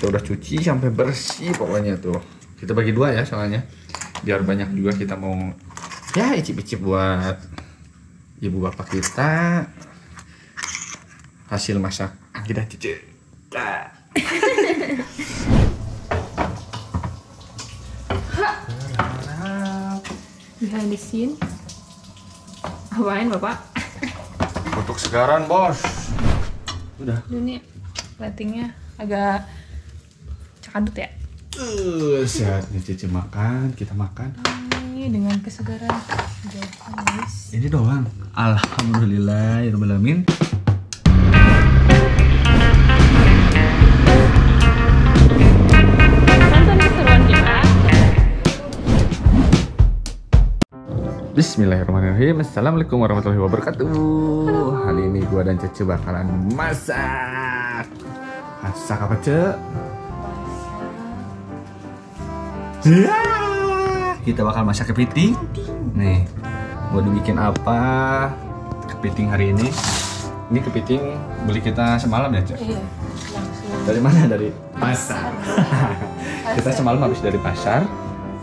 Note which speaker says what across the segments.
Speaker 1: kita udah cuci sampai bersih pokoknya tuh. Kita bagi dua ya soalnya. Biar banyak juga kita mau ya icip-icip buat ibu bapak kita. Hasil masak kita cuci
Speaker 2: behind the scene. Apain bapak?
Speaker 1: Untuk segaran bos. Udah
Speaker 2: ini lightingnya agak cakadut ya?
Speaker 1: Uh, saatnya cici. Makan kita makan.
Speaker 2: Ini dengan kesegaran. Guys.
Speaker 1: Ini doang. Alhamdulillah ya rabbal alamin Bismillahirrahmanirrahim. Assalamualaikum warahmatullahi wabarakatuh. Hari ini gua dan Cece bakalan masak. Masak apa Cek? Kita bakal masak kepiting Nih, mau dibikin apa kepiting hari ini Ini kepiting beli kita semalam ya Cek?
Speaker 2: iya
Speaker 1: Dari mana? Dari pasar Kita semalam habis dari pasar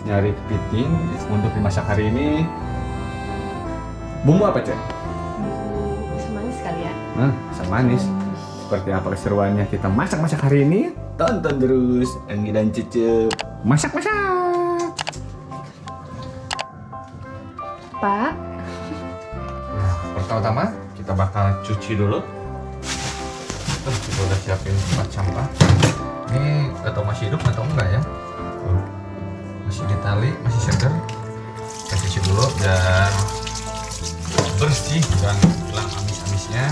Speaker 1: Nyari kepiting untuk dimasak hari ini Bumbu apa Cek?
Speaker 2: bisa manis kali ya
Speaker 1: Nah, asam manis. Seperti apa keseruannya kita masak-masak hari ini? Tonton terus Anggi dan Cece masak-masak.
Speaker 2: pak
Speaker 1: Nah, pertama-tama kita bakal cuci dulu. Tuh, kita udah siapin tempat sampah. Ini atau masih hidup atau enggak ya? Tuh, masih di tali, masih segar. Kita cuci dulu biar bersih dan hilang amis-amisnya.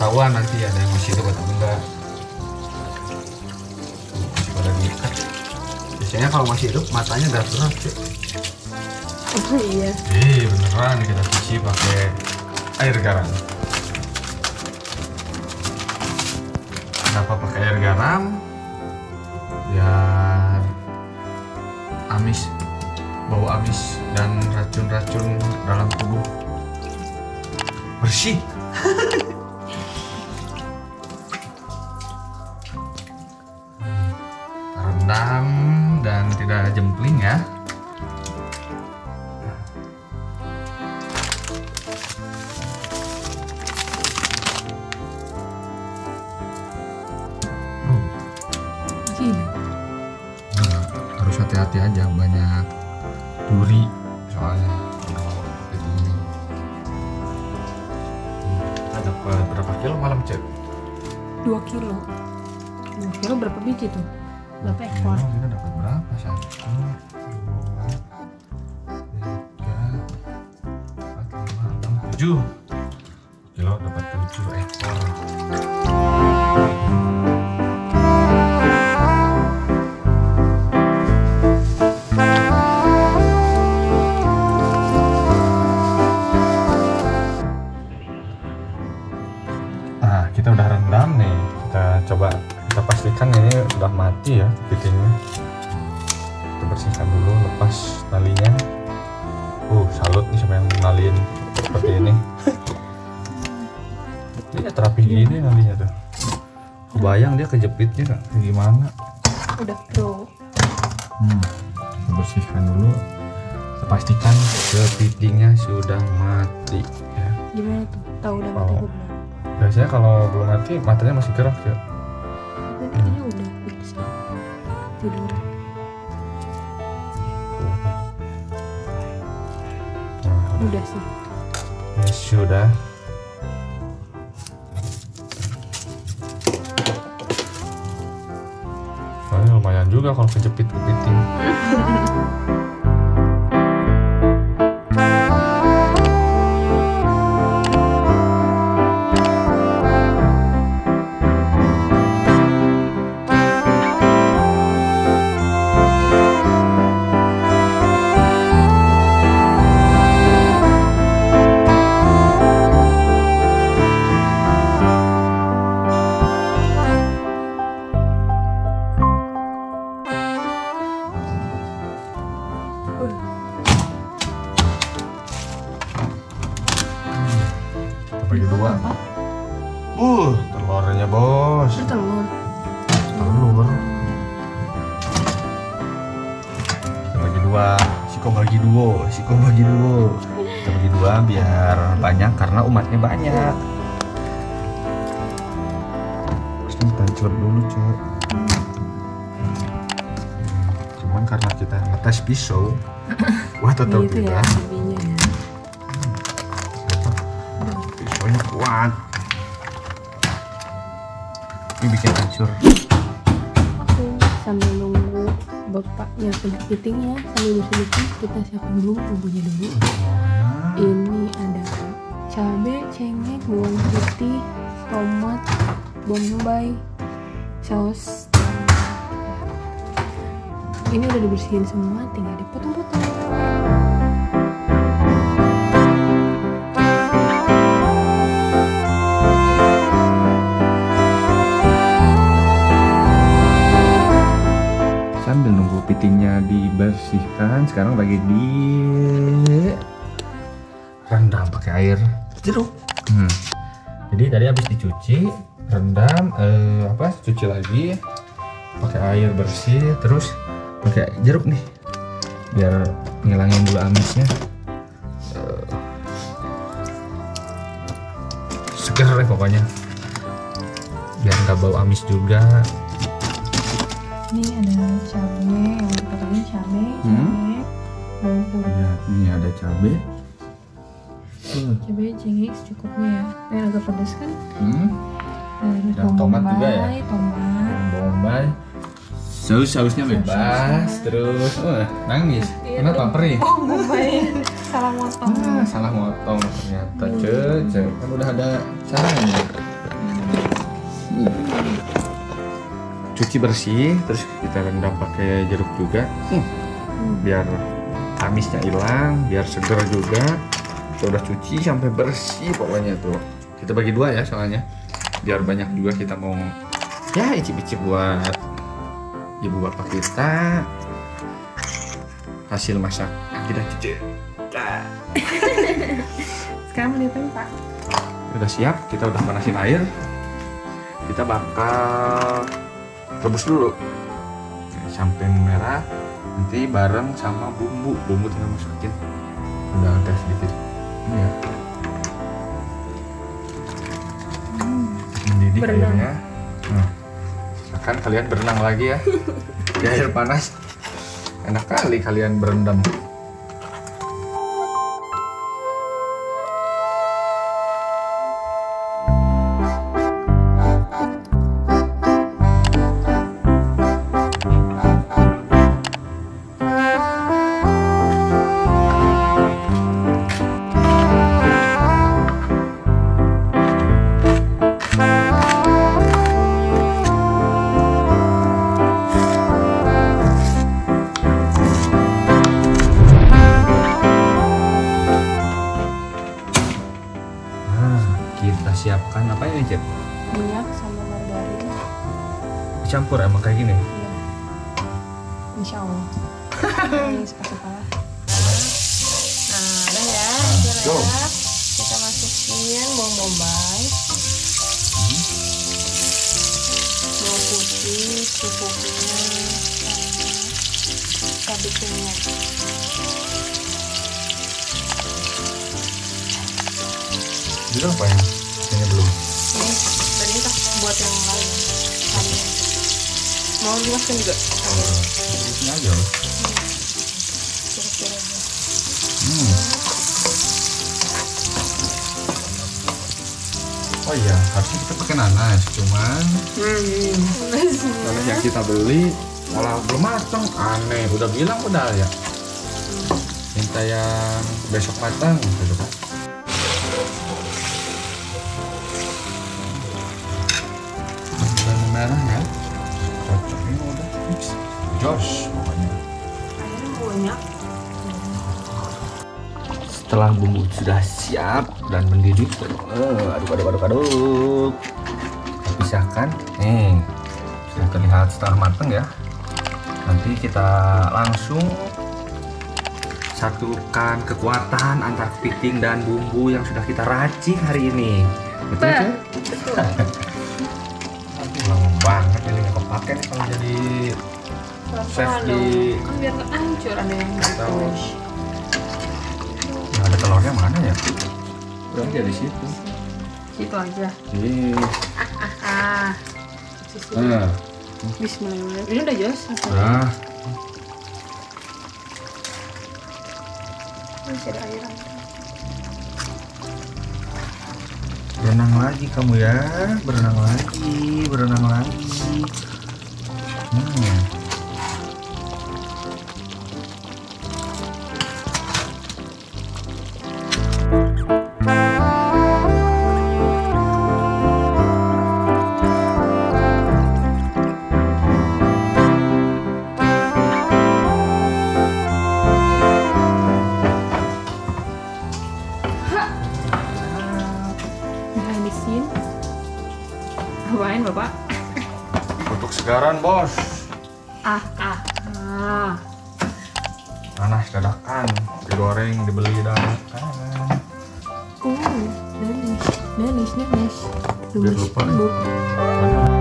Speaker 1: Ketahuan nanti ada yang masih hidup atau enggak. Masih pada diikat. Biasanya kalau masih hidup matanya gerak-gerak. Cek.
Speaker 2: oh iya
Speaker 1: Ih beneran kita cuci pakai air garam. Kenapa pakai air garam? Biar amis, bau amis dan racun-racun dalam tubuh bersih. tidak jempling ya. Oh, Nah, harus hati-hati aja banyak duri soalnya. Kalau itu ini kita dapat berapa kilo malam cek
Speaker 2: dua kilo. Dua kilo berapa biji tuh berapa ekor?
Speaker 1: Kilo kita dapat berapa? Satu dua tiga empat lima enam tujuh. Kilo dapat tujuh ekor ngalin seperti ini. Dia terapi gini nalinya tuh. Kebayang dia kejepitnya kayak gimana?
Speaker 2: udah pro
Speaker 1: Hmm, bersihkan dulu. Pastikan kepitingnya sudah mati. Ya.
Speaker 2: gimana tuh tahu udah mati
Speaker 1: Oh.
Speaker 2: belum
Speaker 1: Biasanya kalau belum mati matanya masih gerak ya.
Speaker 2: Tapi kayaknya udah fix ya tidur
Speaker 1: udah.
Speaker 2: sih
Speaker 1: sudah. Soalnya lumayan juga kalau kejepit kepiting. Uh, telurnya bos.
Speaker 2: Itu telur.
Speaker 1: Telur. Kita bagi dua. Siko bagi dua. Siko bagi dua. Kita bagi dua biar banyak karena umatnya banyak. Ini kita celup dulu cek. Cuman karena kita ngetes pisau, wah tetap
Speaker 2: Gitu ya,
Speaker 1: tidak.
Speaker 2: ya.
Speaker 1: Ini bikin hancur.
Speaker 2: Oke, sambil nunggu bapaknya kulit pitingnya sambil bersih kita siapin dulu bumbunya dulu. Ini ada cabai, cengkeh, bawang putih, tomat, bombay, saus. Ini udah dibersihin semua, tinggal dipotong-potong.
Speaker 1: Sambil nunggu pitingnya dibersihkan, sekarang lagi di rendam pakai air jeruk. Hmm. Jadi tadi habis dicuci, rendam, eh, apa? Cuci lagi, pakai air bersih, terus pakai jeruk nih, biar ngilangin dulu amisnya. Eh, seger deh pokoknya, biar nggak bau amis juga.
Speaker 2: Ini ada cabai, yang dipotongin cabai,
Speaker 1: Hmm.
Speaker 2: bawang putih.
Speaker 1: Ya, ini ada cabai.
Speaker 2: Cabai cengkeh secukupnya ya. Ini agak pedas kan?
Speaker 1: Hmm.
Speaker 2: Dan
Speaker 1: Dan tomat juga ya?
Speaker 2: Tomat.
Speaker 1: bombay saus sausnya bebas terus oh, nangis
Speaker 2: Iya,
Speaker 1: kenapa perih
Speaker 2: Oh. Salah motong.
Speaker 1: ah, salah motong ternyata ce kan udah ada caranya Hmm. Cuci bersih terus kita rendam pakai jeruk juga. Hmm, biar amisnya hilang biar seger juga. Kita udah cuci sampai bersih pokoknya tuh kita bagi dua ya soalnya. Biar banyak juga kita mau ya icip-icip buat ibu bapak kita. Hasil masak. Kita cuci.
Speaker 2: Sekarang melihatnya Pak.
Speaker 1: udah siap kita udah panasin air. Kita bakal rebus dulu. Sampai merah nanti bareng sama bumbu. Bumbu tinggal masukin. Udah agak sedikit. Ini ya. Mendidih
Speaker 2: Berenang.
Speaker 1: airnya nah, akan kalian berenang lagi ya. Di air panas. Enak kali kalian berendam
Speaker 2: sama margarin.
Speaker 1: Dicampur emang kayak gini.
Speaker 2: Iya. Insya Allah. Ini suka-suka lah. Nah, udah ya. Udah
Speaker 1: go.
Speaker 2: ya. Kita masukin bawang bombay. Bawang putih, secukupnya. sama Cabai cengkeh.
Speaker 1: Itu apa yang ini belum?
Speaker 2: Ini buat yang lain. Tadi. Mau dimasukkan juga?
Speaker 1: Ini aja. loh.
Speaker 2: Kira-kira aja.
Speaker 1: Hmm. Oh iya, harusnya kita pakai nanas, cuman nanas yang kita beli malah belum matang. Aneh, udah bilang udah ya. Minta yang besok matang, gitu kan. Jos pokoknya. Setelah bumbu sudah siap dan mendidih, eh, aduk aduk aduk aduk. Pisahkan. Nih, sudah terlihat setengah matang ya. Nanti kita langsung satukan kekuatan antara kepiting dan bumbu yang sudah kita racik hari ini. Betul
Speaker 2: betul.
Speaker 1: Lama banget ini nggak kepake nih kalau jadi
Speaker 2: Pelan-pelan
Speaker 1: di-.
Speaker 2: Kan biar hancur ada yang
Speaker 1: Tahu. Nah, ada telurnya mana ya? Udah aja di situ.
Speaker 2: Situ aja.
Speaker 1: Ih.
Speaker 2: Ah. Sisi.
Speaker 1: Nah,
Speaker 2: Bismillahirrahmanirrahim. Ini udah. Masih ada airan.
Speaker 1: Berenang lagi kamu ya, berenang lagi, berenang lagi. Hmm.
Speaker 2: Apain bapak?
Speaker 1: Untuk segaran bos,
Speaker 2: Ah, ah, ah.
Speaker 1: panas dadakan, digoreng, dibeli dadakan.
Speaker 2: Uh, nanis, nanis, nanis.
Speaker 1: Biar lupa.
Speaker 2: Bubuk.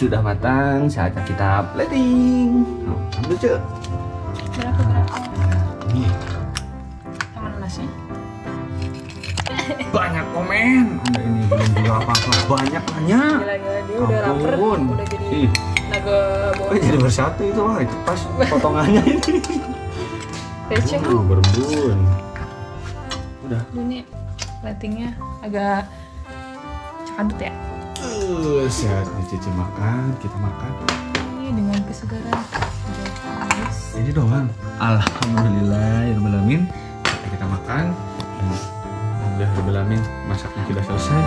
Speaker 1: Sudah matang. Saatnya kita plating. Ambil cek.
Speaker 2: Berapa berapa? Sama nanasnya?
Speaker 1: banyak komen. Anda ini belum juga apa-apa. Banyak nanya.
Speaker 2: Gila gila dia udah lapar, udah jadi
Speaker 1: Ih,
Speaker 2: naga bawah.
Speaker 1: jadi bersatu itu wah itu pas potongannya ini.
Speaker 2: Receh.
Speaker 1: Uh, berembun. Udah.
Speaker 2: Ini lightingnya agak cadut ya.
Speaker 1: Uh, saatnya Cici makan, kita makan.
Speaker 2: Ini dengan kesegaran.
Speaker 1: Ini doang. Alhamdulillahirobbilalamin. Kita kita makan. Dan Alhamdulillahirobbilalamin masaknya sudah selesai.